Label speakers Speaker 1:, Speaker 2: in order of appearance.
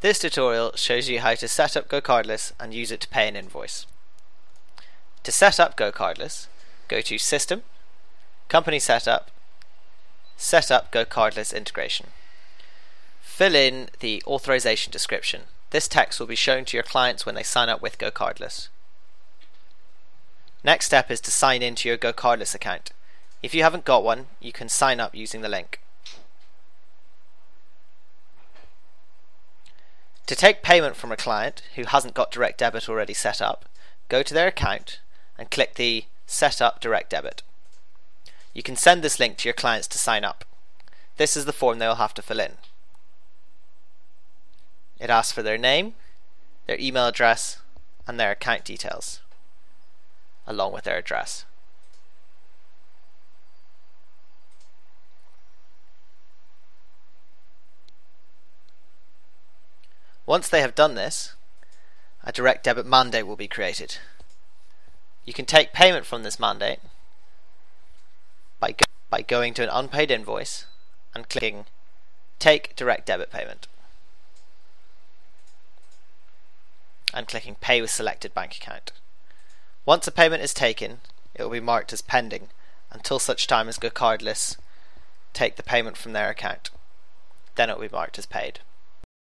Speaker 1: This tutorial shows you how to set up GoCardless and use it to pay an invoice. To set up GoCardless, go to System, Company Setup, Set up GoCardless Integration. Fill in the authorization description. This text will be shown to your clients when they sign up with GoCardless. Next step is to sign into your GoCardless account. If you haven't got one, you can sign up using the link. To take payment from a client who hasn't got direct debit already set up, go to their account and click the Set up Direct Debit. You can send this link to your clients to sign up. This is the form they will have to fill in. It asks for their name, their email address, and their account details, along with their address. Once they have done this, a direct debit mandate will be created. You can take payment from this mandate by, go by going to an unpaid invoice and clicking Take Direct Debit Payment and clicking Pay with selected bank account. Once a payment is taken, it will be marked as pending until such time as GoCardless take the payment from their account. Then it will be marked as paid.